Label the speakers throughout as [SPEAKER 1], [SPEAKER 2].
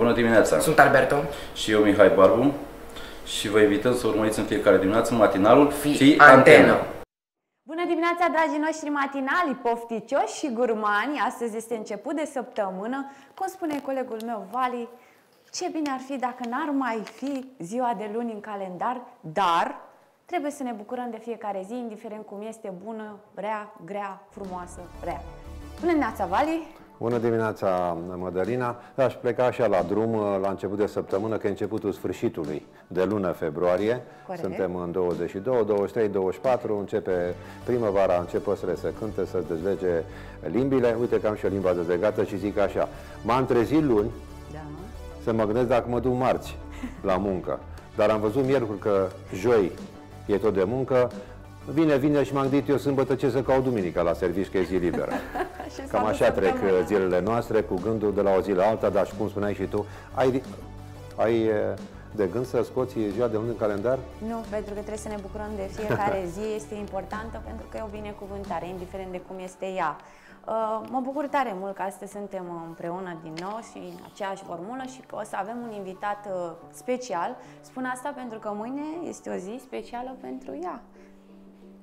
[SPEAKER 1] Bună dimineața!
[SPEAKER 2] Sunt Alberto.
[SPEAKER 1] Și eu, Mihai Barbu. Și vă invităm să urmăriți în fiecare dimineață matinalul
[SPEAKER 2] Fi,
[SPEAKER 1] Fi
[SPEAKER 2] Antenă.
[SPEAKER 1] Antenă.
[SPEAKER 3] Bună dimineața, dragii noștri matinali, pofticioși și gurmani! Astăzi este început de săptămână. Cum spune colegul meu, Vali, ce bine ar fi dacă n-ar mai fi ziua de luni în calendar, dar trebuie să ne bucurăm de fiecare zi, indiferent cum este bună, rea, grea, frumoasă, rea. Bună dimineața, Vali!
[SPEAKER 4] Bună dimineața, Mădălina. Aș pleca așa la drum la început de săptămână, că e începutul sfârșitului de lună februarie.
[SPEAKER 3] Corect.
[SPEAKER 4] Suntem în 22, 23, 24, începe primăvara, încep păsările să cânte, să dezlege limbile. Uite că am și o limba dezlegată și zic așa. M-am trezit luni
[SPEAKER 3] Da.
[SPEAKER 4] să mă gândesc dacă mă duc marți la muncă. Dar am văzut miercuri că joi e tot de muncă, Vine, vine și m-am gândit eu sâmbătă ce să caut duminica la serviciu, că e zi liberă.
[SPEAKER 3] Și s-a
[SPEAKER 4] Cam
[SPEAKER 3] dus
[SPEAKER 4] așa trec
[SPEAKER 3] săptămâna.
[SPEAKER 4] uh, zilele noastre, cu gândul de la o zi la alta, dar și cum spuneai și tu, ai, ai uh, de gând să scoți ziua de luni în calendar?
[SPEAKER 3] Nu, pentru că trebuie să ne bucurăm de fiecare zi, este importantă pentru că e o binecuvântare, indiferent de cum este ea. Uh, Mă bucur tare mult că astăzi suntem împreună din nou și în aceeași formulă și că o să avem un invitat uh, special. Spun asta pentru că mâine este o zi specială pentru ea.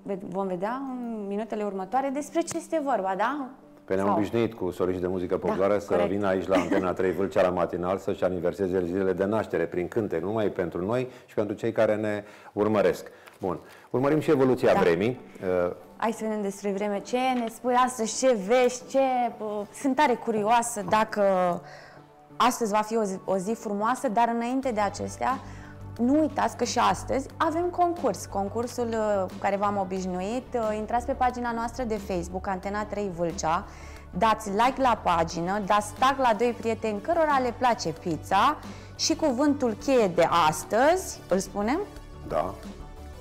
[SPEAKER 3] Ve- Vom vedea în minutele următoare despre ce este vorba, da?
[SPEAKER 4] Pe ne-am
[SPEAKER 3] Sau-
[SPEAKER 4] obișnuit cu soliști de muzică populară să
[SPEAKER 3] corect.
[SPEAKER 4] vină aici la Antena 3 Vâlcea la matinal să-și aniverseze zilele de naștere prin cânte, nu numai pentru noi și pentru cei care ne urmăresc. Bun. Urmărim și evoluția
[SPEAKER 3] Da.
[SPEAKER 4] vremii. Uh,
[SPEAKER 3] Hai să vedem despre vreme. Ce ne spui astăzi? Ce vești? Ce... uh, Sunt tare curioasă dacă astăzi va fi o zi, o zi frumoasă, dar înainte de acestea, nu uitați că și astăzi avem concurs. Concursul uh, cu care v-am obișnuit. Uh, Intrați pe pagina noastră de Facebook, Antena 3 Vâlcea, dați like la pagină, dați tag la doi prieteni cărora le place pizza și cuvântul cheie de astăzi, îl spunem?
[SPEAKER 4] da.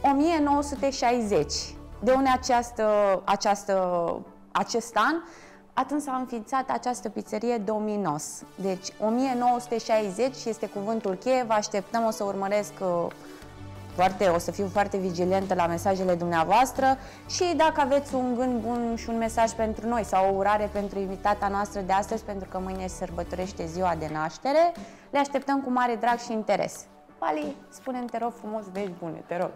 [SPEAKER 3] 1960. De unde această, această, acest an? Atunci s-a înființat această pizzerie Dominos. Deci 1960 este cuvântul cheie, vă așteptăm, o să urmăresc uh, foarte, o să fiu foarte vigilentă la mesajele dumneavoastră și dacă aveți un gând bun și un mesaj pentru noi sau o urare pentru invitata noastră de astăzi, pentru că mâine se sărbătorește ziua de naștere, le așteptăm cu mare drag și interes. Pali, spune-mi, te rog frumos, vești bune, te rog.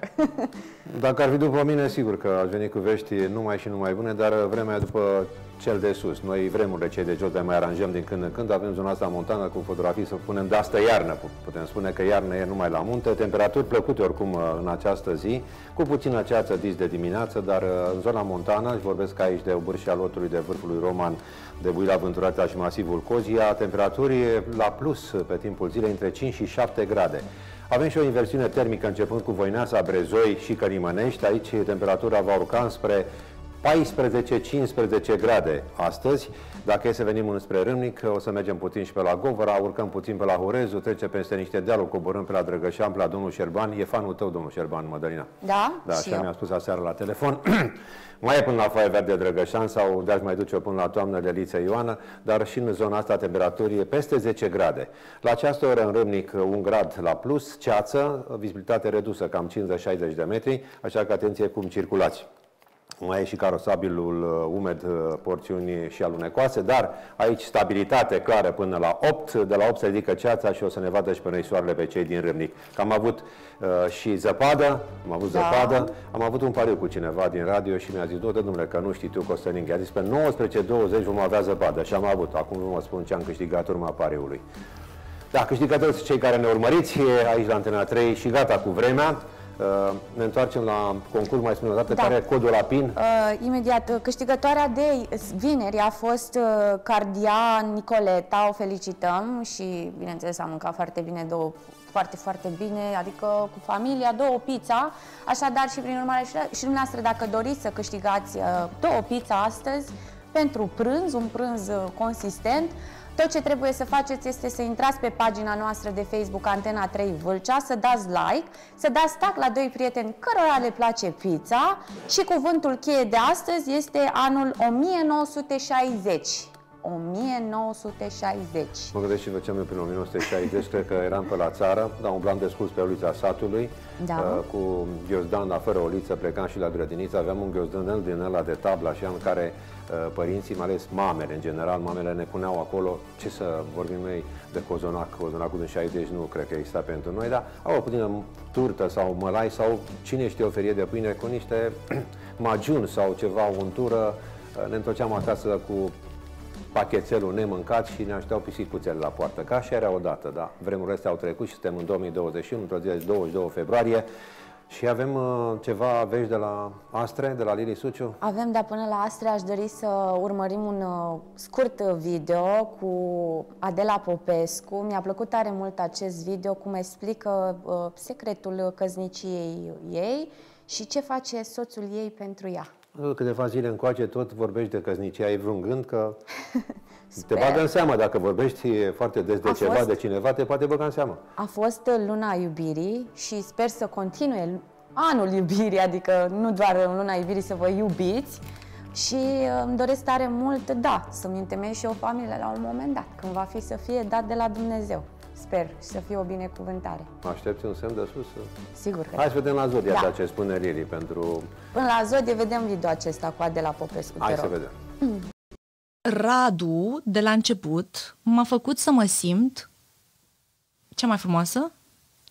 [SPEAKER 4] Dacă ar fi după mine, sigur că aș veni cu vești numai și numai bune, dar vremea e după cel de sus. Noi vremurile cei de jos le mai aranjăm din când în când, avem zona asta montană cu fotografii să punem de asta iarnă. Putem spune că iarnă e numai la munte, temperaturi plăcute oricum în această zi, cu puțină ceață dis de dimineață, dar în zona montană, și vorbesc aici de Obârșia Lotului, de Vârfului Roman, de Buila Vânturata și masivul Cozia, temperaturi la plus pe timpul zilei între 5 și 7 grade. Avem și o inversiune termică începând cu Voineasa, Brezoi și Călimănești. Aici temperatura va urca spre 14-15 grade astăzi. Dacă e să venim înspre Râmnic, o să mergem puțin și pe la Govora, urcăm puțin pe la Horezu, trecem peste niște dealuri, coborâm pe la Drăgășan, pe la domnul Șerban. E fanul tău, domnul Șerban, Mădălina.
[SPEAKER 3] Da?
[SPEAKER 4] Da,
[SPEAKER 3] Și
[SPEAKER 4] așa
[SPEAKER 3] eu.
[SPEAKER 4] mi-a spus aseară la telefon. mai e până la Foaia Verde Drăgășan sau de mai duce până la toamnă Lelița Ioană, dar și în zona asta temperaturii e peste 10 grade. La această oră în Râmnic un grad la plus, ceață, vizibilitate redusă, cam 50-60 de metri, așa că atenție cum circulați. Mai e și carosabilul uh, umed, uh, porțiuni și alunecoase, dar aici stabilitate clară până la 8. De la 8 se ridică ceața și o să ne vadă și pe noi soarele pe cei din Râmnic. Că am avut uh, și zăpadă, am avut
[SPEAKER 3] Da.
[SPEAKER 4] zăpadă, am avut un pariu cu cineva din radio și mi-a zis, du-te, domnule, că nu știi tu, Costelin, a zis, pe 19-20 vom avea zăpadă și am avut. Acum nu vă spun ce am câștigat urma pariului. Da, câștigători sunt cei care ne urmăriți e aici la Antena 3 și gata cu vremea. Uh, Ne întoarcem la concurs, mai spune o dată,
[SPEAKER 3] Da.
[SPEAKER 4] care e codul la PIN?
[SPEAKER 3] Uh, imediat, uh, câștigătoarea de vineri a fost uh, Cardia Nicoleta, o felicităm și, bineînțeles, a mâncat foarte bine, două, foarte, foarte bine, adică cu familia, două pizza, așadar și prin urmare și, și dumneavoastră, dacă doriți să câștigați uh, două pizza astăzi, pentru prânz, un prânz uh, consistent, Tot ce trebuie să faceți este să intrați pe pagina noastră de Facebook Antena 3 Vâlcea, să dați like, să dați tag la doi prieteni cărora le place pizza și cuvântul cheie de astăzi este anul 1960. 1960.
[SPEAKER 4] Mă gândesc și făceam eu prin 1960, cred că eram pe la țară, dar umblam de scurs pe ulița satului,
[SPEAKER 3] Da.
[SPEAKER 4] uh, cu ghiozdan, dar fără oliță, plecam și la grădiniță, aveam un ghiozdan din ăla de tablă, așa, în care uh, părinții, mai ales mamele, în general, mamele ne puneau acolo, ce să vorbim noi de cozonac, cozonacul din 60 nu cred că exista pentru noi, dar au o puțină turtă sau mălai sau cine știe o ferie de pâine cu niște magiuni sau ceva, o untură, Uh, ne întorceam acasă cu pachetelul nemâncat și ne așteau pisicuțele la poartă. Ca și era odată, da. Vremurile astea au trecut și suntem în 2021, într-o zi de 22 februarie și avem uh, ceva vești de la Astre, de la Lili Suciu.
[SPEAKER 3] Avem, dar până la astea aș dori să urmărim un uh, scurt video cu Adela Popescu. Mi-a plăcut tare mult acest video, cum explică uh, secretul căzniciei ei și ce face soțul ei pentru ea.
[SPEAKER 4] Câteva zile încoace tot vorbești de căsnicia, ai vreun gând că te
[SPEAKER 3] Sper.
[SPEAKER 4] bagă în seamă dacă vorbești foarte des de
[SPEAKER 3] A
[SPEAKER 4] ceva,
[SPEAKER 3] fost-
[SPEAKER 4] de cineva, te poate băga în seamă.
[SPEAKER 3] A fost uh, luna iubirii și sper să continue anul iubirii, adică nu doar în luna iubirii să vă iubiți. Și uh, îmi doresc tare mult, da, să-mi întemei și o familie la un moment dat, când va fi să fie dat de la Dumnezeu. Sper și să fie o binecuvântare.
[SPEAKER 4] Aștepți un semn de sus?
[SPEAKER 3] Sigur că
[SPEAKER 4] Hai să vedem la Zodia
[SPEAKER 3] Da.
[SPEAKER 4] ce spune Lili pentru...
[SPEAKER 3] Până la Zodie vedem video acesta cu Adela Popescu,
[SPEAKER 4] Hai
[SPEAKER 3] te
[SPEAKER 4] să
[SPEAKER 3] rog.
[SPEAKER 4] vedem.
[SPEAKER 2] Radu, de la început, m-a făcut să mă simt cea mai frumoasă,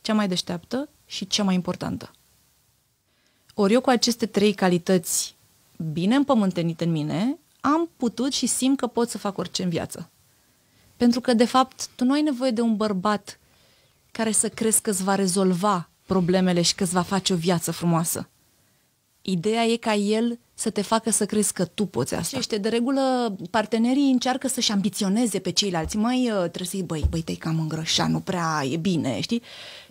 [SPEAKER 2] cea mai deșteaptă și cea mai importantă. Ori eu cu aceste trei calități bine împământenite în mine, am putut și simt că pot să fac orice în viață. Pentru că, de fapt, tu nu ai nevoie de un bărbat care să crezi că îți va rezolva problemele și că îți va face o viață frumoasă. Ideea e ca el să te facă să crezi că tu poți asta. Știi, de regulă, partenerii încearcă să-și ambiționeze pe ceilalți. Mai uh, trebuie să-i, băi, băi, te-ai cam îngrășat, nu prea e bine, știi?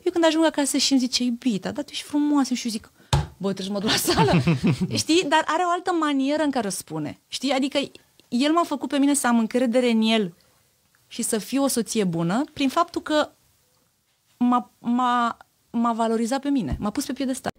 [SPEAKER 2] Eu când ajung acasă și îmi zice, iubita, dar tu ești frumoasă și eu zic, băi, trebuie să mă duc la sală. știi? Dar are o altă manieră în care o spune. Știi? Adică el m-a făcut pe mine să am încredere în el și să fiu o soție bună prin faptul că m-a, m-a, m-a valorizat pe mine, m-a pus pe piedestal.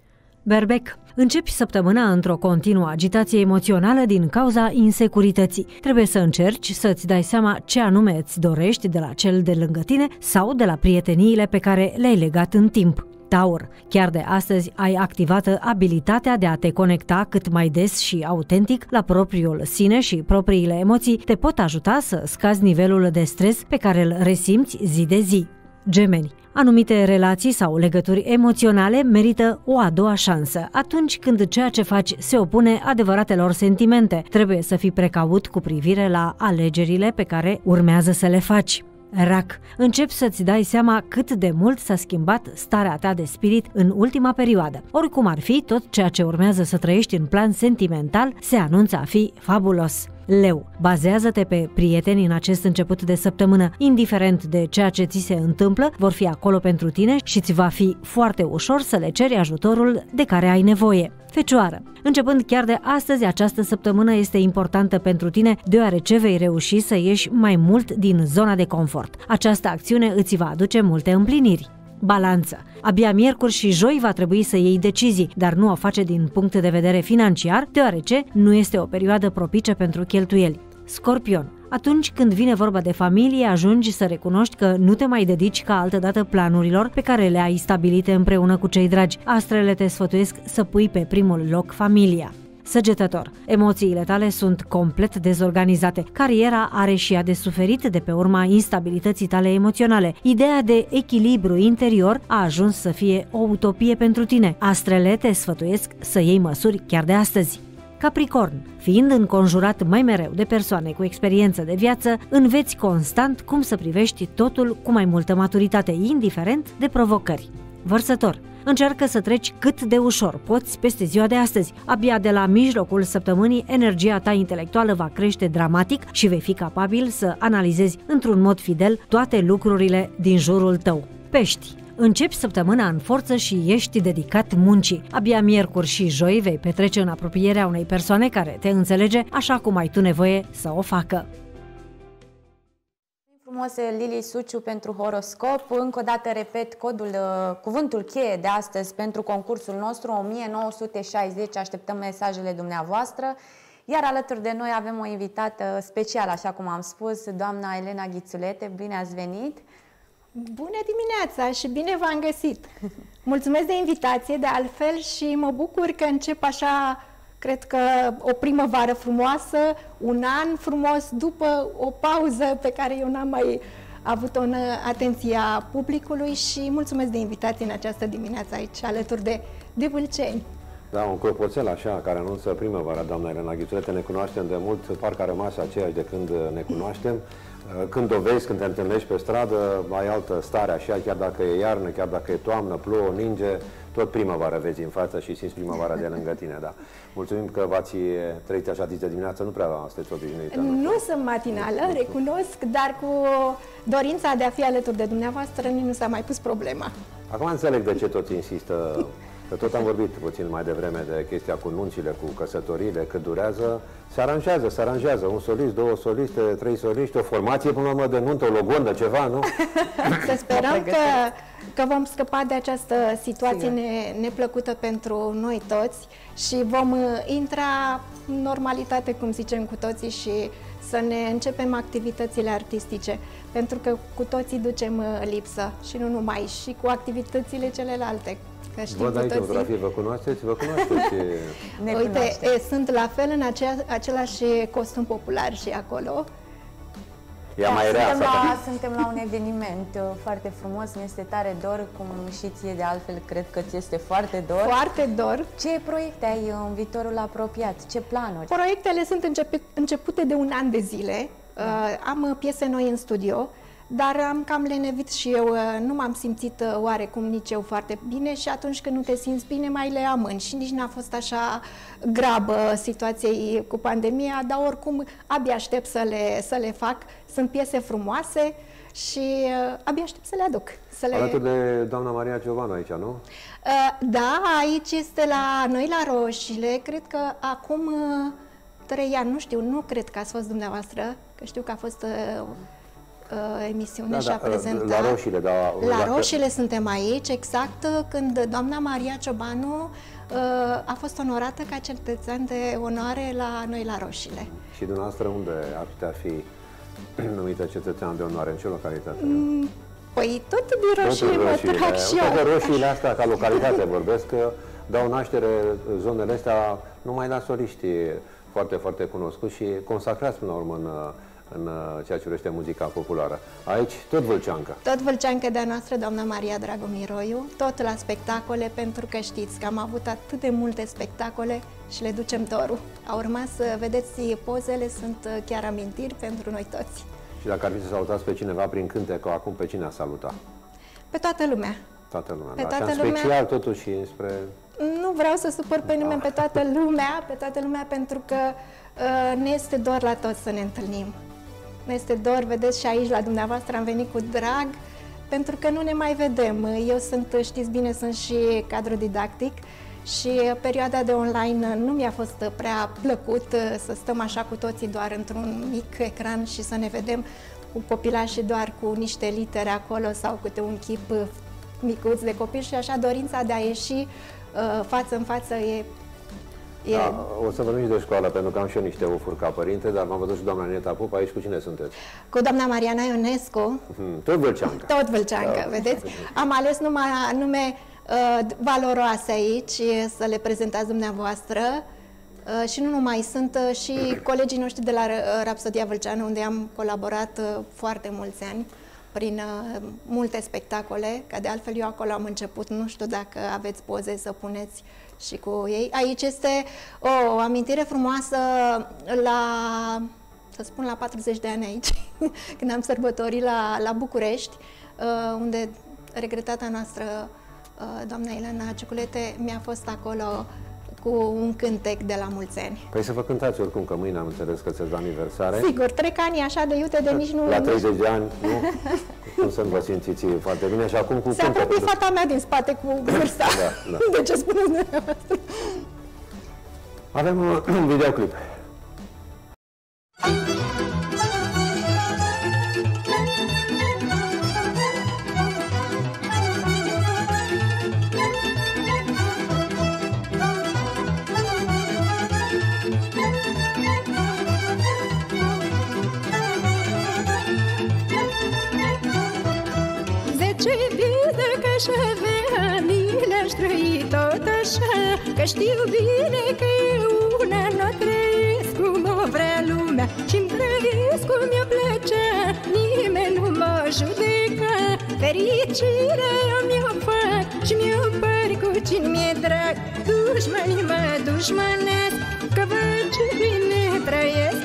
[SPEAKER 5] Berbec. Începi săptămâna într-o continuă agitație emoțională din cauza insecurității. Trebuie să încerci să-ți dai seama ce anume îți dorești de la cel de lângă tine sau de la prieteniile pe care le-ai legat în timp. Taur, chiar de astăzi ai activată abilitatea de a te conecta cât mai des și autentic la propriul sine și propriile emoții te pot ajuta să scazi nivelul de stres pe care îl resimți zi de zi. Gemeni. Anumite relații sau legături emoționale merită o a doua șansă. Atunci când ceea ce faci se opune adevăratelor sentimente, trebuie să fii precaut cu privire la alegerile pe care urmează să le faci. Rac, începi să-ți dai seama cât de mult s-a schimbat starea ta de spirit în ultima perioadă. Oricum ar fi, tot ceea ce urmează să trăiești în plan sentimental se anunță a fi fabulos. Leu, bazează-te pe prieteni în acest început de săptămână. Indiferent de ceea ce ți se întâmplă, vor fi acolo pentru tine și ți va fi foarte ușor să le ceri ajutorul de care ai nevoie. Fecioară, începând chiar de astăzi, această săptămână este importantă pentru tine, deoarece vei reuși să ieși mai mult din zona de confort. Această acțiune îți va aduce multe împliniri. Balanță. Abia miercuri și joi va trebui să iei decizii, dar nu o face din punct de vedere financiar, deoarece nu este o perioadă propice pentru cheltuieli. Scorpion. Atunci când vine vorba de familie, ajungi să recunoști că nu te mai dedici ca altădată planurilor pe care le ai stabilite împreună cu cei dragi. Astrele te sfătuiesc să pui pe primul loc familia. Săgetător. Emoțiile tale sunt complet dezorganizate. Cariera are și ea de suferit de pe urma instabilității tale emoționale. Ideea de echilibru interior a ajuns să fie o utopie pentru tine. Astrele te sfătuiesc să iei măsuri chiar de astăzi. Capricorn, fiind înconjurat mai mereu de persoane cu experiență de viață, înveți constant cum să privești totul cu mai multă maturitate, indiferent de provocări. Vărsător, încearcă să treci cât de ușor poți peste ziua de astăzi. Abia de la mijlocul săptămânii, energia ta intelectuală va crește dramatic și vei fi capabil să analizezi într-un mod fidel toate lucrurile din jurul tău. Pești, Începi săptămâna în forță și ești dedicat muncii. Abia miercuri și joi vei petrece în apropierea unei persoane care te înțelege așa cum ai tu nevoie să o facă.
[SPEAKER 3] Frumos, Lili Suciu pentru horoscop. Încă o dată repet codul, uh, cuvântul cheie de astăzi pentru concursul nostru 1960. Așteptăm mesajele dumneavoastră. Iar alături de noi avem o invitată specială, așa cum am spus, doamna Elena Ghițulete. Bine ați venit!
[SPEAKER 6] Bună dimineața și bine v-am găsit! Mulțumesc de invitație, de altfel, și mă bucur că încep așa, cred că o primăvară frumoasă, un an frumos, după o pauză pe care eu n-am mai avut-o în atenția publicului și mulțumesc de invitație în această dimineață aici, alături de, de Vâlceni.
[SPEAKER 4] Da, un clopoțel așa, care anunță primăvara, doamna Elena Ghițulete, ne cunoaștem de mult, parcă a rămas aceeași de când ne cunoaștem. Când o vezi, când te întâlnești pe stradă, ai altă stare așa, chiar dacă e iarnă, chiar dacă e toamnă, plouă, ninge, tot primăvară vezi în față și simți primăvara de lângă tine, da. Mulțumim că v-ați trăit așa de dimineață, nu prea sunteți obișnuită.
[SPEAKER 6] Nu, nu sunt matinală, recunosc, dar cu dorința de a fi alături de dumneavoastră nu s-a mai pus problema.
[SPEAKER 4] Acum înțeleg de ce tot insistă Că tot am vorbit puțin mai devreme de chestia cu nunțile, cu căsătoriile, cât durează, se aranjează, se aranjează. Un solist, două soliste, trei soliști, o formație până la urmă de nuntă, o logondă, ceva, nu?
[SPEAKER 6] Să sperăm că, că vom scăpa de această situație ne, neplăcută pentru noi toți și vom uh, intra în normalitate, cum zicem cu toții, și să ne începem activitățile artistice, pentru că cu toții ducem uh, lipsă și nu numai, și cu activitățile celelalte,
[SPEAKER 4] Că știm Văd aici fotografie, vă cunoașteți? Vă cunoașteți?
[SPEAKER 6] ne Uite, e, sunt la fel în acea, același costum popular și acolo.
[SPEAKER 4] Ea da, mai rea,
[SPEAKER 3] suntem, la, suntem la un eveniment uh, foarte frumos, mi este tare dor, cum și ție de altfel cred că ți este foarte dor.
[SPEAKER 6] Foarte dor.
[SPEAKER 3] Ce proiecte ai în viitorul apropiat? Ce planuri?
[SPEAKER 6] Proiectele sunt începe, începute de un an de zile. Da. Uh, am piese noi în studio. Dar am cam lenevit și eu, uh, nu m-am simțit uh, oarecum nici eu foarte bine și atunci când nu te simți bine mai le amân și nici n-a fost așa grabă situației cu pandemia, dar oricum abia aștept să le, să le fac. Sunt piese frumoase și uh, abia aștept să le aduc. Să le...
[SPEAKER 4] Alături de doamna Maria Giovanu aici, nu?
[SPEAKER 6] Uh, da, aici este la noi la Roșile, cred că acum uh, trei ani, nu știu, nu cred că ați fost dumneavoastră, că știu că a fost... Uh, uh, emisiune da, și a da, prezentat.
[SPEAKER 4] La Roșile, da.
[SPEAKER 6] La dacă... Roșile suntem aici, exact uh, când doamna Maria Ciobanu uh, a fost onorată ca cetățean de onoare la noi la Roșile.
[SPEAKER 4] Și dumneavoastră unde ar putea fi numită cetățean de onoare? În ce localitate? Mm,
[SPEAKER 6] păi tot din Roșile mă trag și eu.
[SPEAKER 4] Roșiile astea ca localitate vorbesc, că dau naștere zonele astea numai la soliști foarte, foarte cunoscuți și consacrați până la urmă în în uh, ceea ce urește muzica populară. Aici, tot Vâlceancă.
[SPEAKER 6] Tot Vâlceancă de-a noastră, doamna Maria Dragomiroiu, tot la spectacole, pentru că știți că am avut atât de multe spectacole și le ducem dorul. A urmat să vedeți pozele, sunt uh, chiar amintiri pentru noi toți.
[SPEAKER 4] Și dacă ar fi să salutați pe cineva prin cântec, acum pe cine a saluta?
[SPEAKER 6] Pe toată lumea.
[SPEAKER 4] Toată lumea, pe da. toată Așa, lumea. special totuși spre...
[SPEAKER 6] Nu vreau să supăr pe nimeni, da. pe toată lumea, pe toată lumea, pentru că uh, ne este doar la toți să ne întâlnim. Ne este dor, vedeți și aici la dumneavoastră am venit cu drag, pentru că nu ne mai vedem. Eu sunt, știți bine, sunt și cadru didactic și perioada de online nu mi-a fost prea plăcut să stăm așa cu toții doar într-un mic ecran și să ne vedem cu copilașii doar cu niște litere acolo sau câte un chip micuț de copil și așa dorința de a ieși uh, față în față e
[SPEAKER 4] E... Da, o să vorbim de școală, pentru că am și eu niște ofuri ca părinte, dar m-am văzut și doamna Neta Pup, aici cu cine sunteți?
[SPEAKER 6] Cu doamna Mariana Ionescu.
[SPEAKER 4] Hmm, tot Vâlceancă.
[SPEAKER 6] Tot Vâlceancă, da. vedeți? Am ales numai nume uh, valoroase aici să le prezentați dumneavoastră. Uh, și nu numai, sunt uh, și colegii noștri de la uh, Rapsodia Vâlceană, unde am colaborat uh, foarte mulți ani prin uh, multe spectacole, că de altfel eu acolo am început, nu știu dacă aveți poze să puneți și cu ei. Aici este o amintire frumoasă la, să spun, la 40 de ani aici, când am sărbătorit la, la București, uh, unde regretata noastră, uh, doamna Elena Ciculete, mi-a fost acolo cu un cântec de la mulți ani.
[SPEAKER 4] Păi să vă cântați oricum, că mâine am înțeles că ți aniversare.
[SPEAKER 6] Sigur, trec ani așa de iute de nici nu...
[SPEAKER 4] La 30 de ani, nu? Cum să vă simțiți foarte bine și acum cu
[SPEAKER 6] Se apropie fata mea din spate cu vârsta. da, da. De ce spuneți dumneavoastră?
[SPEAKER 4] Avem un videoclip. Thank you.
[SPEAKER 6] și venile străi tot așa Că știu bine că una nu trăiesc cum o vrea lumea Și-mi trăiesc cum eu plăcea, nimeni nu mă judecă Fericirea eu mi-o fac și mi-o pari cu cine mi-e drag. Dușmanii mă dușmănesc, că văd ce bine trăiesc.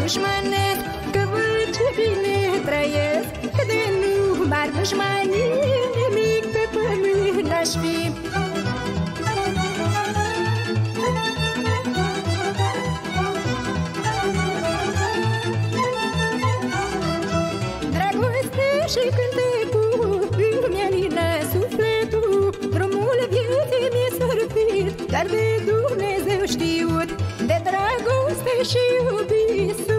[SPEAKER 6] Dușmanesc Că văd ce bine trăiesc. Că de nu m-ar dușmanii Nimic pe pământ n-aș fi. Dragoste și cântecul Îmi alină sufletul. Drumul vieții mi-e sărfit Dar de Dumnezeu știut. De dragoste și iubit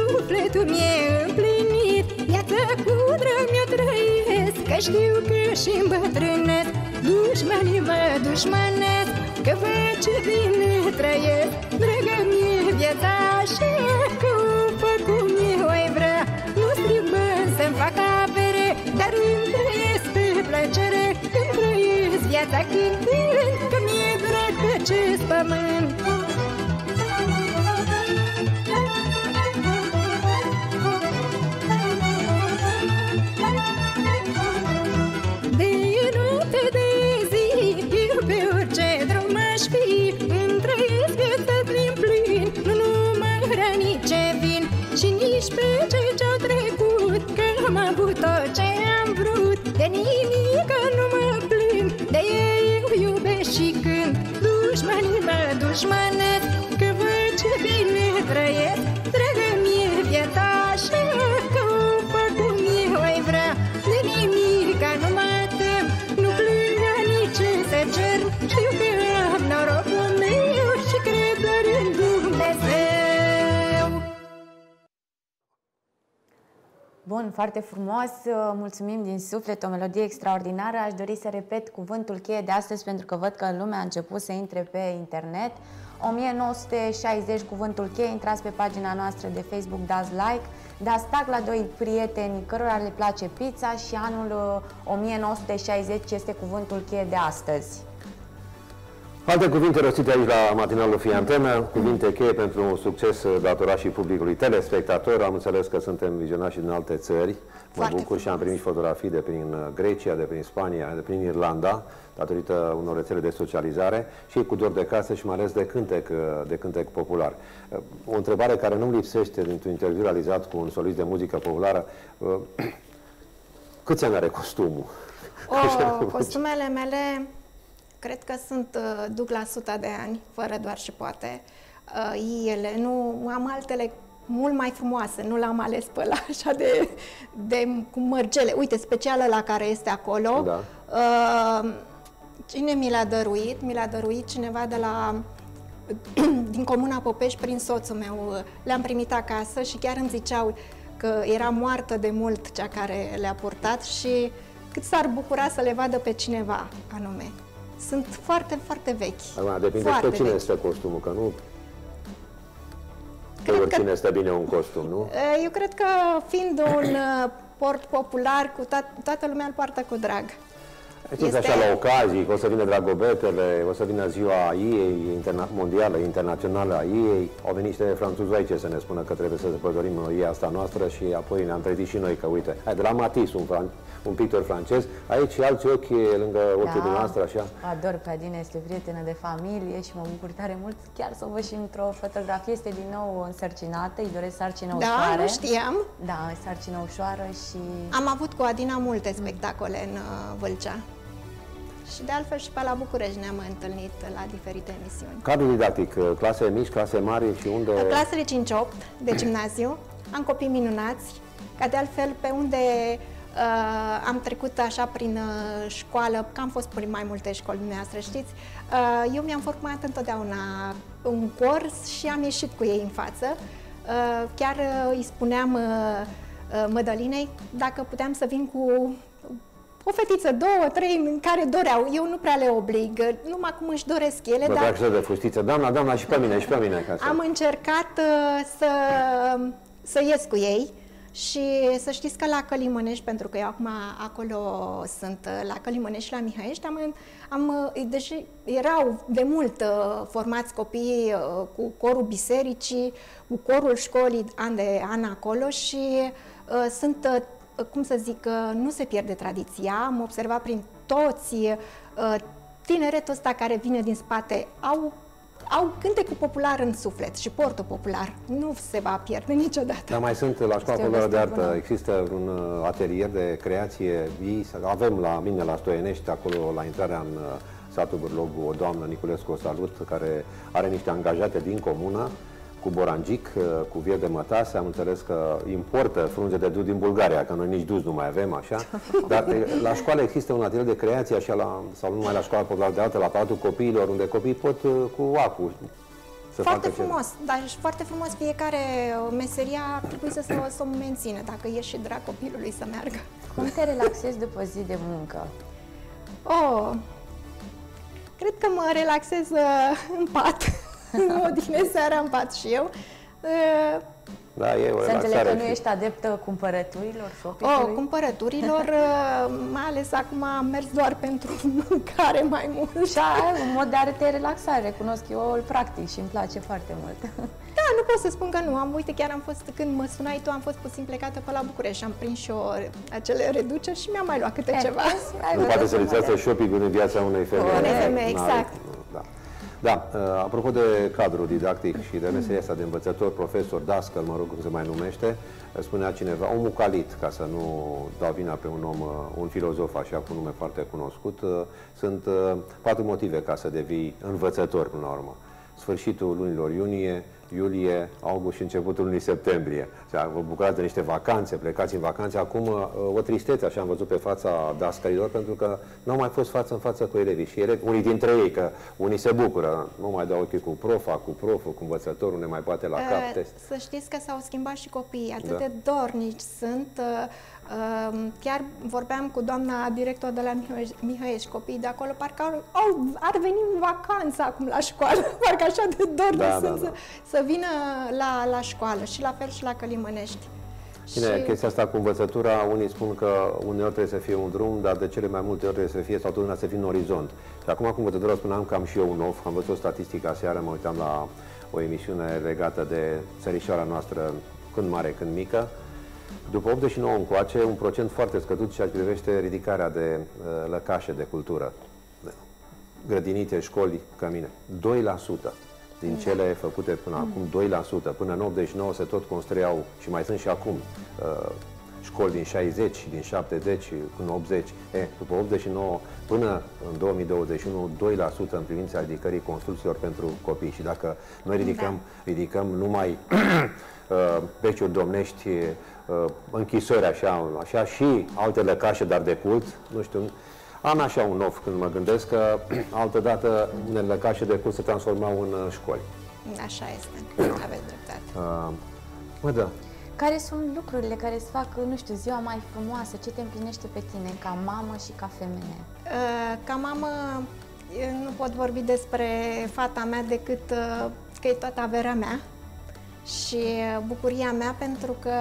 [SPEAKER 6] Sufletul mi-e împlinit. Viața cu drag mi-o trăiesc Că știu că și îmbătrânesc. Dușmanii mă dușmanesc Că văd ce bine trăiesc. Dragă mie viața așa Că o fac cum eu ai vrea. Nu strimbă să-mi fac avere Dar îmi trăiesc pe plăcere. Îmi trăiesc viața cântând Că mi-e drag acest pământ
[SPEAKER 3] foarte frumos, mulțumim din suflet, o melodie extraordinară. Aș dori să repet cuvântul cheie de astăzi pentru că văd că lumea a început să intre pe internet. 1960 cuvântul cheie, intrați pe pagina noastră de Facebook, dați like, dați tag la doi prieteni cărora le place pizza și anul uh, 1960 este cuvântul cheie de astăzi.
[SPEAKER 4] Alte cuvinte rostite aici la matinalul Fie Antena, cuvinte cheie pentru un succes datorat și publicului telespectator. Am înțeles că suntem vizionați și din alte țări. Mă
[SPEAKER 7] Foarte
[SPEAKER 4] bucur și am primit fotografii de prin Grecia, de prin Spania, de prin Irlanda, datorită unor rețele de socializare și cu dor de casă și mai ales de cântec, de cântec popular. O întrebare care nu-mi lipsește dintr-un interviu realizat cu un solist de muzică populară. Câți ani are costumul?
[SPEAKER 7] O, costumele mele cred că sunt, uh, duc la suta de ani, fără doar și poate. Uh, Ele, nu, am altele mult mai frumoase, nu l-am ales pe ăla așa de, de cu mărgele. Uite, specială la care este acolo.
[SPEAKER 4] Da.
[SPEAKER 7] Uh, Cine mi l-a dăruit? Mi l-a dăruit cineva de la din Comuna Popești prin soțul meu. Le-am primit acasă și chiar îmi ziceau că era moartă de mult cea care le-a purtat și cât s-ar bucura să le vadă pe cineva anume. Sunt foarte, foarte vechi.
[SPEAKER 4] Acum, depinde
[SPEAKER 7] foarte
[SPEAKER 4] pe cine
[SPEAKER 7] vechi.
[SPEAKER 4] este costumul, că nu pe
[SPEAKER 7] Cred că-
[SPEAKER 4] oricine stă bine un costum, nu?
[SPEAKER 7] Eu cred că fiind un uh, port popular, cu to- toată lumea îl poartă cu drag.
[SPEAKER 4] Știți
[SPEAKER 7] Este-
[SPEAKER 4] așa la ocazii, că o să vină Dragobetele, o să vină ziua ei, interna- mondială, internațională a ei. Au venit niște franțuzi aici să ne spună că trebuie să sărbătorim ei asta noastră și apoi ne-am trezit și noi că, uite, hai, de la Matisse, un, fran- un pictor francez, aici și alți ochi lângă ochii
[SPEAKER 3] Da.
[SPEAKER 4] dumneavoastră, așa.
[SPEAKER 3] Ador pe Adina, este prietenă de familie și mă bucur tare mult chiar să o văd și într-o fotografie. Este din nou însărcinată, îi doresc sarcină
[SPEAKER 7] Da,
[SPEAKER 3] ușoară.
[SPEAKER 7] nu știam.
[SPEAKER 3] Da, sarcină ușoară și
[SPEAKER 7] Am avut cu Adina multe spectacole în uh, Vâlcea. Și de altfel și pe la București ne-am întâlnit la diferite emisiuni.
[SPEAKER 4] Cadrul didactic, clase mici, clase mari și unde...
[SPEAKER 7] Clasele 5-8 de gimnaziu, am copii minunați, ca de altfel pe unde uh, am trecut așa prin uh, școală, că am fost prin mai multe școli dumneavoastră, știți, uh, eu mi-am format întotdeauna un cors și am ieșit cu ei în față. Uh, chiar uh, îi spuneam uh, uh, Mădălinei dacă puteam să vin cu o fetiță, două, trei, în care doreau. Eu nu prea le oblig, numai cum își doresc ele,
[SPEAKER 4] Vă
[SPEAKER 7] dar
[SPEAKER 4] trag și de fustiță. Doamna, doamna, și pe mine, și pe mine. Ca să...
[SPEAKER 7] am încercat uh, să, să ies cu ei
[SPEAKER 6] Și să știți că la Călimănești, pentru că eu acum acolo sunt, la Călimănești și la Mihaiești, am, am, deși erau de mult uh, formați copii uh, cu corul bisericii, cu corul școlii an de an acolo și uh, sunt, uh, cum să zic, uh, nu se pierde tradiția. Am observat prin toți uh, tineretul ăsta care vine din spate, au au cântecul popular în suflet și portul popular. Nu se va pierde niciodată.
[SPEAKER 4] Dar mai sunt la școala populară de artă, există un uh, atelier de creație. Ei, avem la mine la Stoienești, acolo la intrarea în uh, satul Bârlogu, o doamnă, Niculescu, o salut, care are niște angajate din comună cu borangic, uh, cu vie de mătase, am înțeles că importă frunze de dud din Bulgaria, că noi nici dus nu mai avem, așa. Dar la școală există un atelier de creație, așa, la, sau numai la școala populară de artă, la Palatul Copiilor, unde copiii pot uh, cu acu
[SPEAKER 6] să foarte frumos, ce... dar și foarte frumos fiecare uh, meseria trebuie să, să o mențină, dacă e și drag copilului să meargă.
[SPEAKER 3] Cum te relaxezi după zi de muncă?
[SPEAKER 6] Oh, cred că mă relaxez în pat mă odihnesc seara în pat și eu.
[SPEAKER 4] Da, e o
[SPEAKER 3] Să înțeleg că nu ești adeptă cumpărăturilor, shopping
[SPEAKER 6] Oh, cumpărăturilor, mai ales acum am mers doar pentru mâncare mai mult.
[SPEAKER 3] Și ai un mod de a te relaxa, recunosc, eu îl practic și îmi place foarte mult.
[SPEAKER 6] Da, nu pot să spun că nu. Am, uite, chiar am fost, când mă sunai tu, am fost puțin plecată pe la București și am prins și o, acele reduceri și mi-am mai luat câte e, ceva.
[SPEAKER 4] Nu poate să rețească shopping în viața unei femei.
[SPEAKER 6] Unei femei, exact.
[SPEAKER 4] Da. Da, uh, apropo de cadru didactic și de meseria asta de învățător, profesor, dascăl, mă rog cum se mai numește, uh, spunea cineva, omul calit, ca să nu dau vina pe un om, uh, un filozof așa cu nume foarte cunoscut, sunt patru motive ca să devii învățător până la urmă. Sfârșitul lunilor iunie, iulie, august și începutul lunii septembrie. Vă bucurați de niște vacanțe, plecați în vacanțe. Acum uh, o tristețe, așa am văzut pe fața dascărilor, pentru că nu au mai fost față în față cu elevii. Și ele, unii dintre ei, că unii se bucură, nu mai dau ochii cu profa, cu proful, cu învățătorul, ne mai poate la cap uh, test.
[SPEAKER 6] Să știți că s-au schimbat și copiii, atât da. de dornici sunt. Uh, Chiar vorbeam cu doamna director de la Mihăiești, copiii de acolo, parcă au, au, ar veni în vacanță acum la școală, parcă așa de dor da, da, sunt da. Să, să vină la, la școală și la fel și la Călimănești.
[SPEAKER 4] Bine, și... chestia asta cu învățătura, unii spun că uneori trebuie să fie un drum, dar de cele mai multe ori trebuie să fie, sau totdeauna să fie un orizont. Și acum cu învățătura spuneam că am și eu un of, am văzut o statistică aseară, mă uitam la o emisiune legată de țărișoara noastră, când mare, când mică, după 89 încoace, un procent foarte scăzut ceea ce privește ridicarea de uh, lăcașe de cultură. Grădinițe, școli, cămine. 2% din da. cele făcute până mm. acum, 2%. Până în 89 se tot construiau și mai sunt și acum uh, școli din 60 și din 70 până 80. E, după 89 până în 2021, 2% în privința ridicării construcțiilor pentru copii. Și dacă noi ridicăm, da. ridicăm numai uh, veciuri domnești, uh, închisori așa, așa și alte lăcașe, dar de cult, nu știu, am așa un of când mă gândesc că altădată unele lăcașe de cult se transformau în uh, școli.
[SPEAKER 6] Așa este, aveți dreptate. Uh,
[SPEAKER 4] mă, da.
[SPEAKER 3] Care sunt lucrurile care îți fac, nu știu, ziua mai frumoasă? Ce te împlinește pe tine ca mamă și ca femeie?
[SPEAKER 6] Uh, ca mamă nu pot vorbi despre fata mea decât uh, că e toată averea mea și bucuria mea pentru că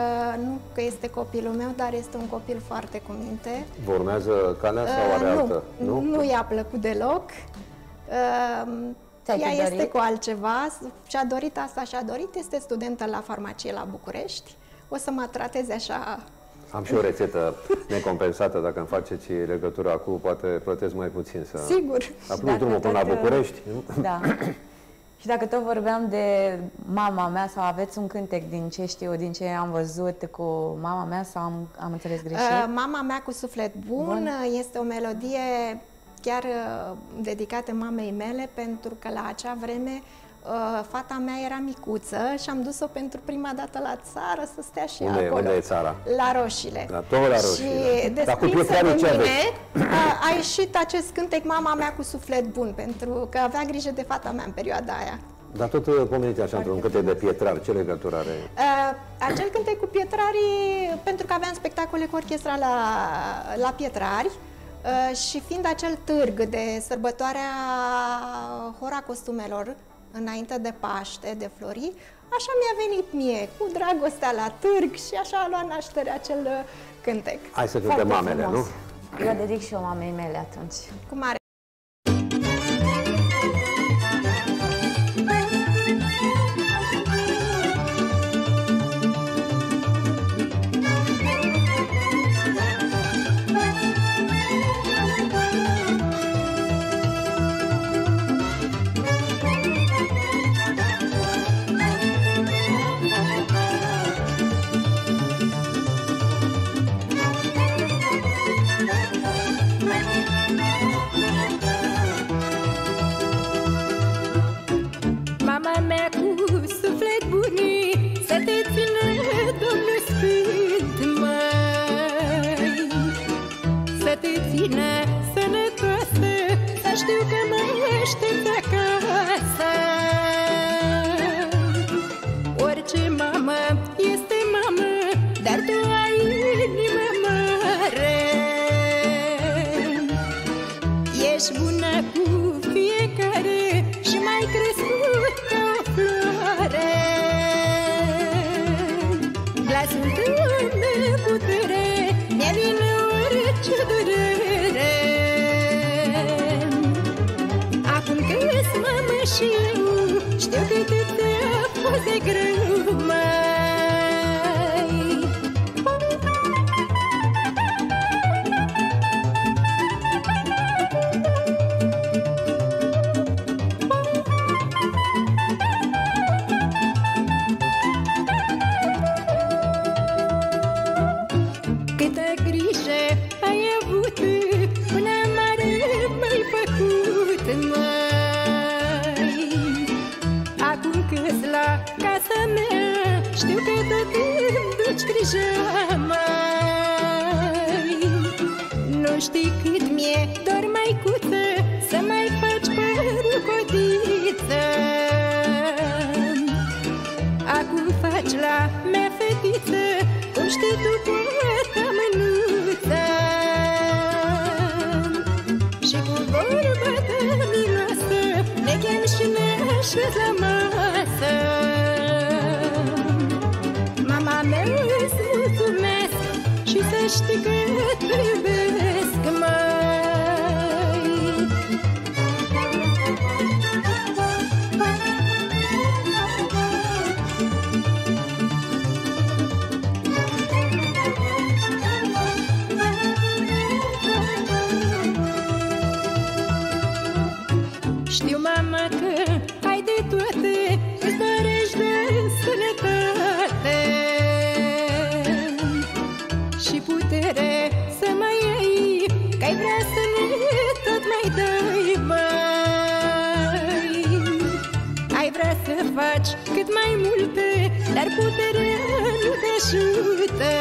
[SPEAKER 6] nu că este copilul meu, dar este un copil foarte cu minte.
[SPEAKER 4] Vă urmează calea sau are uh, altă?
[SPEAKER 6] Nu, nu i-a plăcut deloc. Uh, ea este cu altceva și-a dorit asta și-a dorit, este studentă la farmacie la București. O să mă trateze așa
[SPEAKER 4] am și o rețetă necompensată, dacă îmi faceți legătura cu, poate plătesc mai puțin să...
[SPEAKER 6] Sigur.
[SPEAKER 4] A plus drumul până la București.
[SPEAKER 3] Da. Și dacă tot vorbeam de mama mea sau aveți un cântec din ce știu, din ce am văzut cu mama mea sau am, am înțeles greșit? Uh,
[SPEAKER 6] mama mea cu suflet bun, bun este o melodie chiar uh, dedicată mamei mele pentru că la acea vreme uh, fata mea era micuță și am dus-o pentru prima dată la țară să stea și
[SPEAKER 4] unde,
[SPEAKER 6] acolo.
[SPEAKER 4] Unde e țara?
[SPEAKER 6] La Roșile.
[SPEAKER 4] La tot la Roșile.
[SPEAKER 6] Și da. Dar cu de mine a, a ieșit acest cântec Mama mea cu suflet bun, pentru că avea grijă de fata mea în perioada aia.
[SPEAKER 4] Dar tot uh, pomeniți așa într-un cântec de pietrar, ce legătură are? Uh,
[SPEAKER 6] acel cântec cu pietrarii, pentru că aveam spectacole cu orchestra la, la pietrari, uh, și fiind acel târg de sărbătoarea Hora Costumelor, înainte de Paște, de Flori,
[SPEAKER 8] așa mi-a venit mie, cu dragostea la târg și așa a luat naștere acel uh, cântec.
[SPEAKER 4] Hai să cântăm mamele,
[SPEAKER 3] frumos.
[SPEAKER 4] nu?
[SPEAKER 3] Eu dedic și eu mamei mele atunci.
[SPEAKER 8] Cu mare
[SPEAKER 6] Mama mea cu suflet bunic Să te țină Domnul Sfânt, măi. Să te țină sănătoasă Să știu că mă aștept de greu, îmi duci grijă, Ai vrea să faci cât mai multe Dar puterea nu te ajută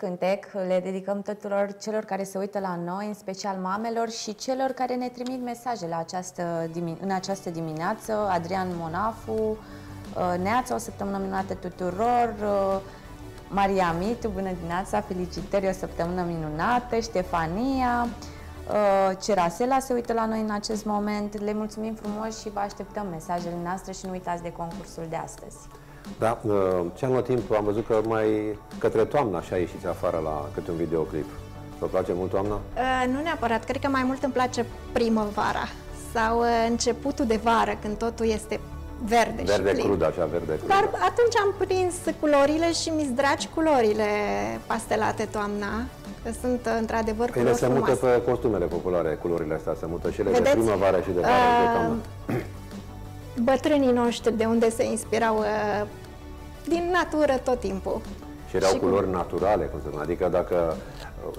[SPEAKER 3] cântec, le dedicăm tuturor celor care se uită la noi, în special mamelor și celor care ne trimit mesaje la această, dimi- în această dimineață. Adrian Monafu, uh, Neața, o săptămână minunată tuturor, uh, Maria Mitu, bună dimineața, felicitări, o săptămână minunată, Ștefania, uh, Cerasela se uită la noi în acest moment. Le mulțumim frumos și vă așteptăm mesajele noastre și nu uitați de concursul de astăzi.
[SPEAKER 4] Da, uh, ce anul timp am văzut că mai către toamnă așa ieșiți afară la câte un videoclip. Vă place mult toamna?
[SPEAKER 8] Uh, nu neapărat, cred că mai mult îmi place primăvara sau uh, începutul de vară, când totul este verde, și
[SPEAKER 4] Verde
[SPEAKER 8] plin.
[SPEAKER 4] crud, așa, verde crud.
[SPEAKER 8] Dar atunci am prins culorile și mi-s dragi culorile pastelate toamna, că sunt uh, într-adevăr
[SPEAKER 4] Ele
[SPEAKER 8] culori
[SPEAKER 4] se mută
[SPEAKER 8] frumoase.
[SPEAKER 4] pe costumele populare, culorile astea se mută și ele de
[SPEAKER 8] Vedeți?
[SPEAKER 4] primăvară și de vară și de
[SPEAKER 8] Uh,
[SPEAKER 4] toamnă.
[SPEAKER 8] Bătrânii noștri de unde se inspirau uh,
[SPEAKER 6] din natură tot timpul.
[SPEAKER 4] Și erau
[SPEAKER 6] Și cu-
[SPEAKER 4] culori naturale, cum se spune. Adică dacă,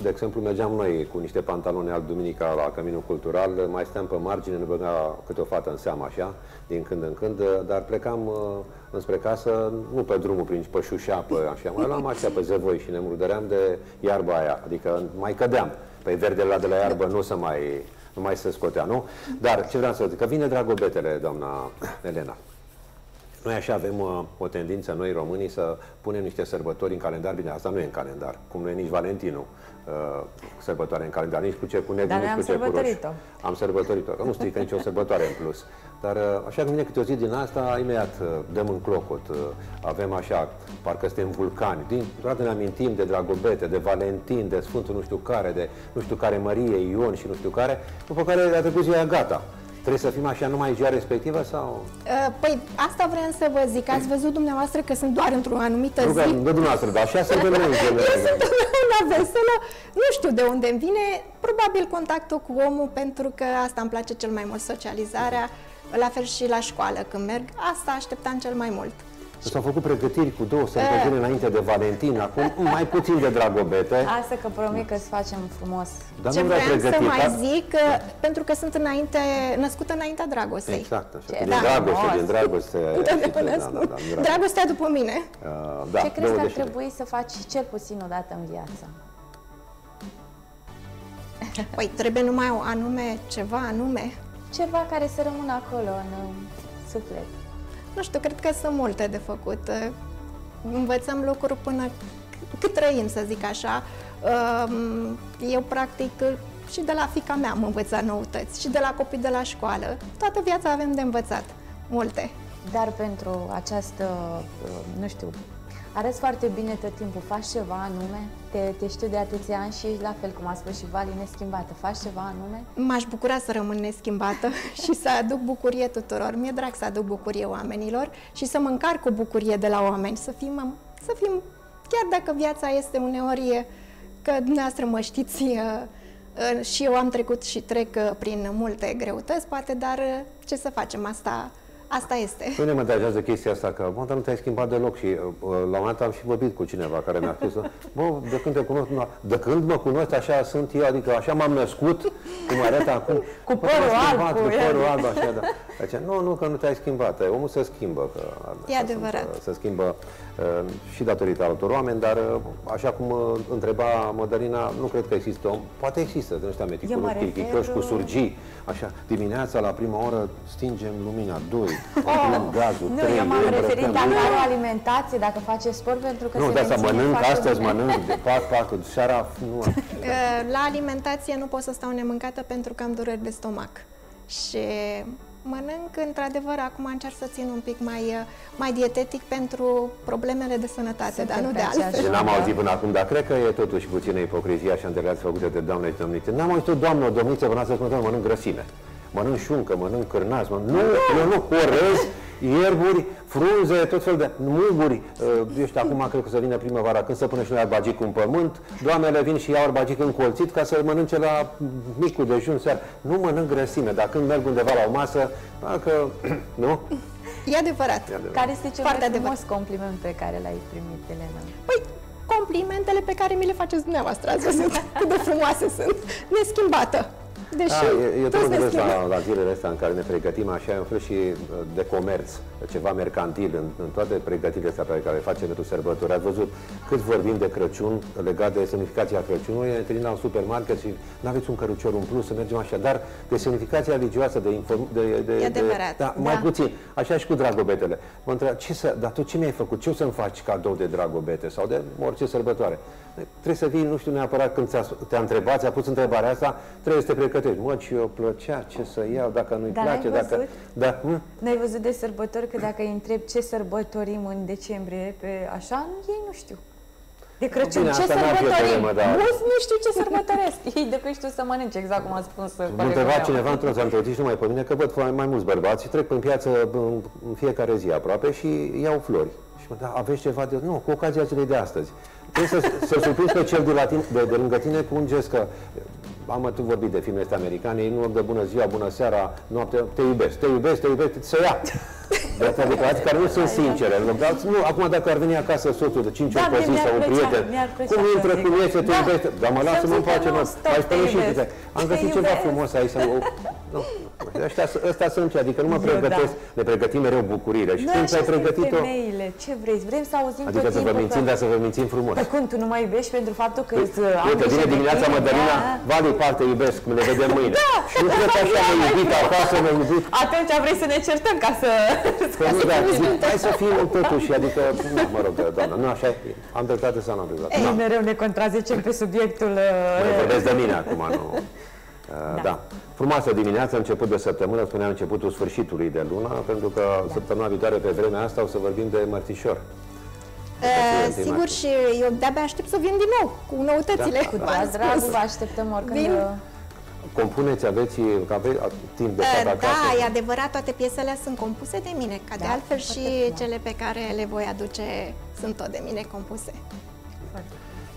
[SPEAKER 4] de exemplu, mergeam noi cu niște pantaloni albi duminica la Căminul Cultural, mai steam pe margine, ne băga câte o fată în seamă așa, din când în când, dar plecam uh, înspre casă, nu pe drumul prin pe șușea, pe așa, mai luam așa pe zăvoi și ne murdăream de iarba aia, adică mai cădeam. Pe verdele la de la iarbă nu se mai, nu mai se scotea, nu? Dar ce vreau să zic, că vine dragobetele, doamna Elena. Noi așa avem uh, o tendință, noi românii, să punem niște sărbători în calendar. Bine, asta nu e în calendar, cum nu e nici Valentinul uh, sărbătoare în calendar, nici cruce cu negru,
[SPEAKER 3] Dar
[SPEAKER 4] nici
[SPEAKER 3] noi am
[SPEAKER 4] cruce cu roșu.
[SPEAKER 3] sărbătorit-o.
[SPEAKER 4] Am sărbătorit-o, că nu strică nicio sărbătoare în plus. Dar uh, așa cum vine câte o zi din asta, imediat uh, dăm în clocot. uh, Avem așa, parcă suntem vulcani. Din, toată ne amintim de Dragobete, de Valentin, de Sfântul nu știu care, de nu știu care Marie, Ion și nu știu care, după care a trecut ziua aia, gata. Trebuie să fim așa numai ziua respectivă sau...
[SPEAKER 6] Uh, Păi asta vreau să vă zic. Ați văzut dumneavoastră că sunt doar într-o anumită
[SPEAKER 4] Nu că
[SPEAKER 6] zi.
[SPEAKER 4] nu dumneavoastră, dar așa se vedem în general.
[SPEAKER 6] Întotdeauna veselă. Nu știu de unde îmi vine. Probabil contactul cu omul, pentru că asta îmi place cel mai mult, socializarea. La fel și la școală când merg. Asta așteptam cel mai mult.
[SPEAKER 4] S-au făcut pregătiri cu două săptămâni înainte de Valentin, acum mai puțin de Dragobete.
[SPEAKER 3] Asta că promit că să facem frumos.
[SPEAKER 4] Dar
[SPEAKER 6] Ce
[SPEAKER 4] nu vreau
[SPEAKER 6] vreau să
[SPEAKER 4] pregătiri.
[SPEAKER 6] mai
[SPEAKER 4] ca-
[SPEAKER 6] zic, că, pentru că sunt înainte, născută înaintea dragostei.
[SPEAKER 4] Exact, așa.
[SPEAKER 3] Ce
[SPEAKER 4] că Din
[SPEAKER 3] da,
[SPEAKER 4] dragoste,
[SPEAKER 3] frumos.
[SPEAKER 4] din dragoste.
[SPEAKER 6] Întotdeauna
[SPEAKER 4] da, da,
[SPEAKER 6] spun.
[SPEAKER 4] da, din dragoste.
[SPEAKER 6] Dragostea după mine.
[SPEAKER 4] Uh, Da,
[SPEAKER 3] Ce crezi că ar
[SPEAKER 4] 20 de-
[SPEAKER 3] trebui să faci cel puțin o dată în viață?
[SPEAKER 6] Păi trebuie numai o anume, ceva anume.
[SPEAKER 3] Ceva care să rămână acolo în uh, suflet.
[SPEAKER 6] Nu știu, cred că sunt multe de făcut. Învățăm lucruri până c- cât trăim, să zic așa. Um, Eu, practic, și de la fica mea am învățat noutăți, și de la copii de la școală. Toată viața avem de învățat. Multe.
[SPEAKER 3] Dar pentru această, uh, nu știu, arăți foarte bine tot timpul, faci ceva anume, te, te știu de atâția ani și la fel cum a spus și Vali, neschimbată, faci ceva anume?
[SPEAKER 6] M-aș bucura să rămân neschimbată și să aduc bucurie tuturor. Mi-e drag să aduc bucurie oamenilor și să mă încarc cu bucurie de la oameni, să fim, să fim chiar dacă viața este uneori, e, că dumneavoastră mă știți, e, e, și eu am trecut și trec e, prin multe greutăți, poate, dar e, ce să facem, asta, asta este.
[SPEAKER 4] Pe mine mă deranjează chestia asta, că bă, dar nu te-ai schimbat deloc și uh, la un moment dat am și vorbit cu cineva care mi-a spus, bă, de când te cunosc, nu, de când mă cunosc, așa sunt eu, adică așa m-am născut, cum arăt acum.
[SPEAKER 3] Cu
[SPEAKER 4] Bă,
[SPEAKER 3] părul
[SPEAKER 4] m-am
[SPEAKER 3] alb,
[SPEAKER 4] schimbat,
[SPEAKER 3] cu
[SPEAKER 4] Cu
[SPEAKER 3] el.
[SPEAKER 4] părul alb, așa, da. Zice, nu, nu, că nu te-ai schimbat, omul se schimbă. Că,
[SPEAKER 6] E
[SPEAKER 4] așa
[SPEAKER 6] adevărat.
[SPEAKER 4] Sunt, uh, se schimbă uh, și datorită altor oameni, dar uh, așa cum uh, întreba Mădălina, nu cred că există om, poate există, din ăștia
[SPEAKER 3] Eu
[SPEAKER 4] meticuloși,
[SPEAKER 3] mă refer,
[SPEAKER 4] chirichicoși, cu
[SPEAKER 3] uh,
[SPEAKER 4] surgii, așa, dimineața la prima oră stingem lumina, doi, oh, gazul,
[SPEAKER 3] Nu,
[SPEAKER 4] trei,
[SPEAKER 3] eu m-am
[SPEAKER 4] îmbrăcăm.
[SPEAKER 3] referit dacă are o alimentație, dacă face sport, pentru că
[SPEAKER 4] Nu,
[SPEAKER 3] se
[SPEAKER 4] de asta
[SPEAKER 3] menține
[SPEAKER 4] mănânc,
[SPEAKER 3] foarte
[SPEAKER 4] astăzi
[SPEAKER 3] bine.
[SPEAKER 4] mănânc, de pat, patru, seara, nu.
[SPEAKER 6] Uh, La alimentație nu pot să stau nemâncată pentru că am dureri de stomac. Și mănânc, într-adevăr, acum încerc să țin un pic mai, uh, mai dietetic pentru problemele de sănătate,
[SPEAKER 3] Suntem
[SPEAKER 6] dar nu
[SPEAKER 3] pe
[SPEAKER 6] de
[SPEAKER 3] aceeași
[SPEAKER 6] altfel.
[SPEAKER 4] Și n-am
[SPEAKER 3] Da.
[SPEAKER 4] auzit până acum, dar cred că e totuși puțină ipocrizie așa întâlniți făcute de doamne și domnițe. N-am auzit o doamnă, o domniță, până să spun, "Doamne, mănânc grăsime. Mănânc șuncă, mănânc cârnați, mănânc... Nu, eu nu, orez, ierburi, frunze, tot fel de muguri. Uh, Eu știu, acum cred că să vină primăvara, când să pune și noi arbagic în pământ, doamnele vin și iau arbagic încolțit ca să mănânce la micul dejun seara. Nu mănânc grăsime, dar când merg undeva la o masă, dacă, nu?
[SPEAKER 6] E adevărat.
[SPEAKER 4] E adevărat.
[SPEAKER 3] Care este cel
[SPEAKER 6] Foarte
[SPEAKER 3] mai frumos compliment pe care l-ai primit, Elena?
[SPEAKER 6] Păi, complimentele pe care mi le faceți dumneavoastră, ați văzut cât de frumoase sunt. Neschimbată. Deși
[SPEAKER 4] Da, eu, eu
[SPEAKER 6] toți
[SPEAKER 4] tot
[SPEAKER 6] ne
[SPEAKER 4] mă gândesc
[SPEAKER 6] schimbăm.
[SPEAKER 4] la, la zilele astea în care ne pregătim așa, e un fel și uh, de comerț, ceva mercantil în, în toate pregătirile astea pe care le facem pentru sărbători. Ați văzut cât vorbim de Crăciun legat de semnificația Crăciunului, ne întâlnim la un supermarket și nu aveți un cărucior în plus să mergem așa, dar de semnificația religioasă, de, inform, de, de,
[SPEAKER 6] E
[SPEAKER 4] de
[SPEAKER 6] adevărat,
[SPEAKER 4] da, mai
[SPEAKER 3] da.
[SPEAKER 4] puțin. Așa și cu dragobetele. Mă întreb, ce să, dar tu ce mi-ai făcut? Ce o să-mi faci cadou de dragobete sau de orice sărbătoare? Trebuie să vii, nu știu neapărat când ți-a, te-a întrebat, ți-a pus întrebarea asta, trebuie să te pregătești. Mă, ce eu plăcea, ce să iau, dacă nu-i
[SPEAKER 3] Dar
[SPEAKER 4] place,
[SPEAKER 3] n-ai
[SPEAKER 4] dacă...
[SPEAKER 3] văzut?
[SPEAKER 4] Da, hm?
[SPEAKER 3] N-ai văzut de sărbători că dacă îi întreb ce sărbătorim în decembrie, pe așa, ei nu știu. De Crăciun,
[SPEAKER 4] Bine,
[SPEAKER 3] ce
[SPEAKER 4] asta n-ar fi o
[SPEAKER 3] sărbătorim?
[SPEAKER 4] problemă, dar-
[SPEAKER 3] Mulți nu știu ce sărbătoresc. Ei de că știu să mănânce, exact cum a spus
[SPEAKER 4] Mă
[SPEAKER 3] colegul
[SPEAKER 4] întreba
[SPEAKER 3] meu.
[SPEAKER 4] cineva într-o zi, am trăit și numai pe mine, că văd mai, mai mulți bărbați și trec prin piață în, în fiecare zi aproape și iau flori. Și mă, da, aveți ceva de... Nu, cu ocazia zilei de astăzi. Trebuie să, să surprinzi pe cel de, la tine, de, de lângă tine cu un gest că am tu vorbit de filmele astea americane, ei nu de bună ziua, bună seara, noapte, te iubesc, te iubesc, te iubesc, să ia. De asta declarații care nu sunt sincere. Dar nu, acum dacă ar veni acasă soțul de 5
[SPEAKER 3] Da,
[SPEAKER 4] ori pe
[SPEAKER 3] mie
[SPEAKER 4] zi
[SPEAKER 3] mi-ar
[SPEAKER 4] sau un
[SPEAKER 3] plăcea,
[SPEAKER 4] prieten,
[SPEAKER 3] mi-ar plăcea
[SPEAKER 4] cum
[SPEAKER 3] să
[SPEAKER 4] intră
[SPEAKER 3] zic.
[SPEAKER 4] cu mine să te
[SPEAKER 3] Da.
[SPEAKER 4] iubește? Dar mă lasă-mă în
[SPEAKER 3] zică,
[SPEAKER 4] pace,
[SPEAKER 3] nu,
[SPEAKER 4] mă.
[SPEAKER 3] stop,
[SPEAKER 4] Mai spune
[SPEAKER 3] te
[SPEAKER 4] și
[SPEAKER 3] iubesc.
[SPEAKER 4] câte. Am
[SPEAKER 3] Te
[SPEAKER 4] găsit ceva
[SPEAKER 3] iubesc.
[SPEAKER 4] frumos aici. Să, o, nu, ăștia, ăsta sunt ce, adică nu mă
[SPEAKER 3] Eu,
[SPEAKER 4] pregătesc,
[SPEAKER 3] da.
[SPEAKER 4] ne pregătim mereu bucurile. Și
[SPEAKER 3] Noi
[SPEAKER 4] când
[SPEAKER 3] așa
[SPEAKER 4] ți-ai
[SPEAKER 3] sunt
[SPEAKER 4] pregătit-o,
[SPEAKER 3] femeile. Ce vrei? Vrem să auzim
[SPEAKER 4] adică
[SPEAKER 3] tot
[SPEAKER 4] să vă
[SPEAKER 3] timpul
[SPEAKER 4] mințim,
[SPEAKER 3] că-
[SPEAKER 4] dar să vă mințim frumos.
[SPEAKER 3] Pe cum tu nu mai iubești pentru faptul că îți am
[SPEAKER 4] Uite,
[SPEAKER 3] grijă
[SPEAKER 4] vine
[SPEAKER 3] de
[SPEAKER 4] dimineața
[SPEAKER 3] tine,
[SPEAKER 4] Mădălina,
[SPEAKER 3] da?
[SPEAKER 4] Vali, parte, iubesc, ne vedem mâine. Și nu cred că așa ne iubit acasă, ne iubit.
[SPEAKER 3] Atunci vrei să ne certăm ca să...
[SPEAKER 4] Că nu, dar zic, hai să fim totuși, adică, nu, mă rog, doamnă, nu așa, e. am dreptate sau nu am dreptate?
[SPEAKER 3] Ei,
[SPEAKER 4] Da.
[SPEAKER 3] mereu ne contrazicem pe subiectul...
[SPEAKER 4] Bă,
[SPEAKER 3] uh,
[SPEAKER 4] Vorbesc de mine acum, nu. Uh, da. Frumoasă dimineață, început de săptămână, spuneam începutul sfârșitului de lună, pentru că săptămâna viitoare pe vremea asta o să vorbim de mărțișor.
[SPEAKER 6] Uh, sigur și eu de-abia aștept să vin din nou cu noutățile.
[SPEAKER 4] Da,
[SPEAKER 3] Cu
[SPEAKER 6] v-am
[SPEAKER 3] drag,
[SPEAKER 6] spus.
[SPEAKER 3] dragul, vă așteptăm oricând...
[SPEAKER 6] Vin.
[SPEAKER 3] Uh,
[SPEAKER 4] Compuneți, aveți, că aveți timp de stat
[SPEAKER 6] Uh,
[SPEAKER 4] acasă?
[SPEAKER 6] Da, e adevărat, toate piesele sunt compuse de mine, ca de
[SPEAKER 3] Da,
[SPEAKER 6] altfel
[SPEAKER 3] foarte
[SPEAKER 6] și
[SPEAKER 3] frumos.
[SPEAKER 6] cele pe care le voi aduce sunt tot de mine compuse.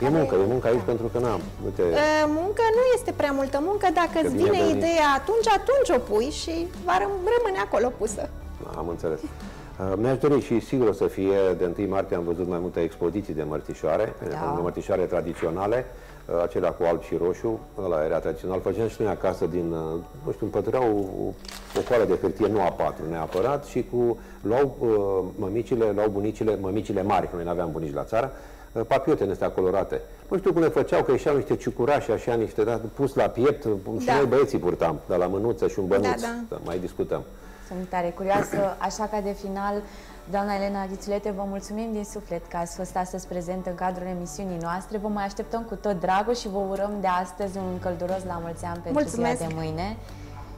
[SPEAKER 4] E muncă, e muncă aici pentru că n-am. Uite,
[SPEAKER 6] Uh, Muncă nu este prea multă muncă, dacă îți
[SPEAKER 4] vine
[SPEAKER 6] vine
[SPEAKER 4] venit.
[SPEAKER 6] ideea atunci, atunci o pui și va răm- rămâne acolo pusă.
[SPEAKER 4] am înțeles. Uh, Mi-aș dori și sigur o să fie de 1 martie am văzut mai multe expoziții de mărțișoare,
[SPEAKER 3] Da.
[SPEAKER 4] de mărțișoare tradiționale, uh, acelea cu alb și roșu, ăla era tradițional. Făceam și noi acasă din, uh, nu știu, împătureau o, o coală de hârtie, nu A4 neapărat, și cu, luau uh, mămicile, luau bunicile, mămicile mari, că noi nu aveam bunici la țară, uh, papiote în astea colorate. Nu știu cum le făceau, că ieșeau niște ciucurași, așa, niște, da, pus la piept, și
[SPEAKER 6] Da.
[SPEAKER 4] noi băieții purtam, dar la mânuță și un bănuț,
[SPEAKER 6] Da, da.
[SPEAKER 4] mai discutăm.
[SPEAKER 3] Sunt tare curioasă, așa ca de final, doamna Elena Ghițulete, vă mulțumim din suflet că ați fost astăzi prezent în cadrul emisiunii noastre. Vă mai așteptăm cu tot dragul și vă urăm de astăzi un călduros la mulți ani pentru
[SPEAKER 6] Mulțumesc.
[SPEAKER 3] ziua de mâine.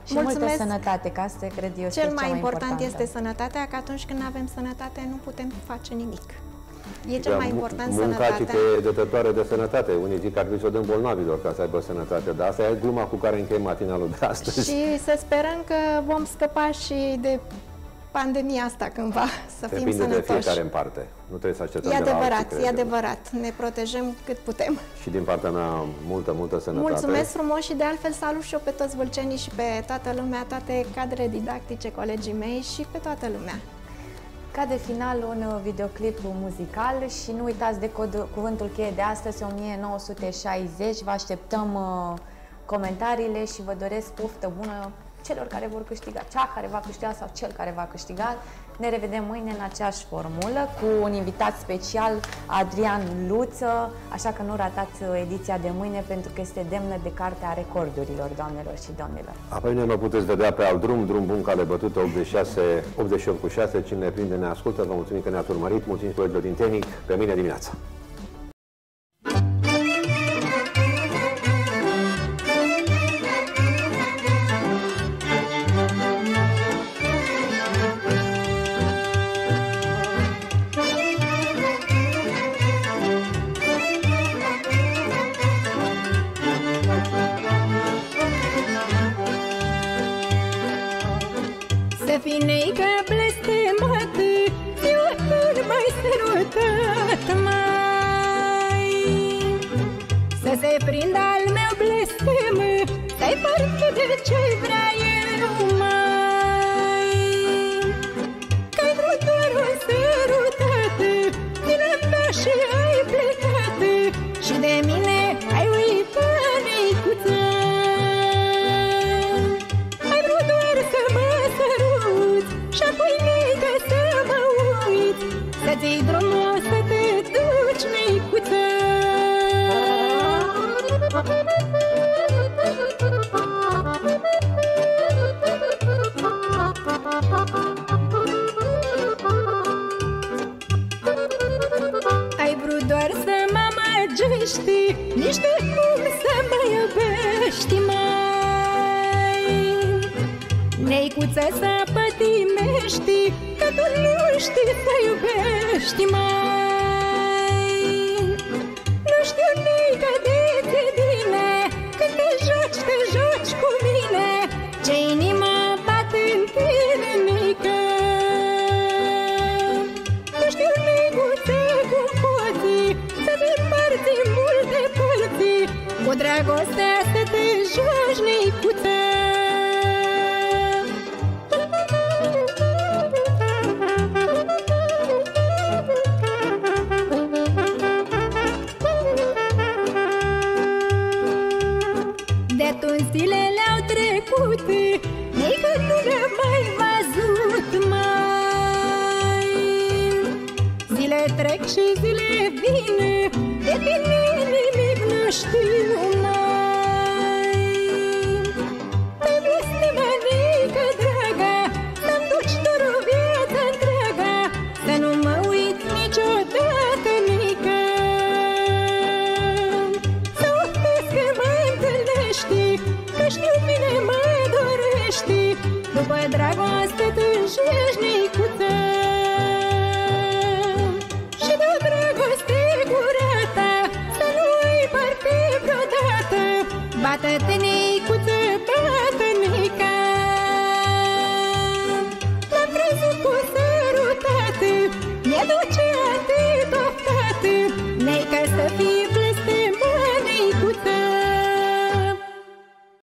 [SPEAKER 3] Și
[SPEAKER 6] Mulțumesc.
[SPEAKER 3] multă sănătate, că asta cred eu este
[SPEAKER 6] Cel
[SPEAKER 3] cea
[SPEAKER 6] mai important
[SPEAKER 3] importantă.
[SPEAKER 6] este sănătatea, că atunci când nu avem sănătate nu putem face nimic. E cel
[SPEAKER 4] Da,
[SPEAKER 6] mai
[SPEAKER 4] mu-
[SPEAKER 6] important
[SPEAKER 4] Munca ci
[SPEAKER 6] sănătatea.
[SPEAKER 4] că e dătătoare de sănătate. Unii zic că ar trebui să o dăm bolnavilor ca să aibă sănătate, dar asta e gluma cu care încheiem matinalul de astăzi.
[SPEAKER 6] Și să sperăm că vom scăpa și de pandemia asta cândva, să fim
[SPEAKER 4] Depinde de
[SPEAKER 6] sănătoși.
[SPEAKER 4] fiecare în parte. Nu trebuie să așteptăm
[SPEAKER 6] E
[SPEAKER 4] de la alții,
[SPEAKER 6] adevărat,
[SPEAKER 4] cred
[SPEAKER 6] e
[SPEAKER 4] eu.
[SPEAKER 6] adevărat. Ne protejăm cât putem.
[SPEAKER 4] Și din partea mea, multă, multă sănătate.
[SPEAKER 6] Mulțumesc frumos și de altfel salut și eu pe toți vâlcenii și pe toată lumea, toate cadrele didactice, colegii mei și pe toată lumea.
[SPEAKER 3] Ca de final un uh, videoclip muzical și nu uitați de cod, cuvântul cheie de astăzi 1960. Vă așteptăm uh, comentariile și vă doresc poftă bună celor care vor câștiga, cea care va câștiga sau cel care va câștiga. Ne revedem mâine în aceeași formulă cu un invitat special, Adrian Luță, așa că nu ratați uh, ediția de mâine pentru că este demnă de cartea recordurilor, doamnelor și domnilor.
[SPEAKER 4] Apoi ne mă puteți vedea pe alt drum, drum bun cale bătută 86, 88 cu 6. Cine ne prinde ne ascultă. Vă mulțumim că ne-ați urmărit. Mulțumim colegilor din tehnic. Pe mâine dimineața.
[SPEAKER 9] Se prindă al meu blestem Să-i parte de ce-i vrea eu mai Nici de cum să mă iubești mai. Neicuță să pătimești Că tu nu știi să iubești mai părți Cu dragostea să te joci,
[SPEAKER 6] nicuță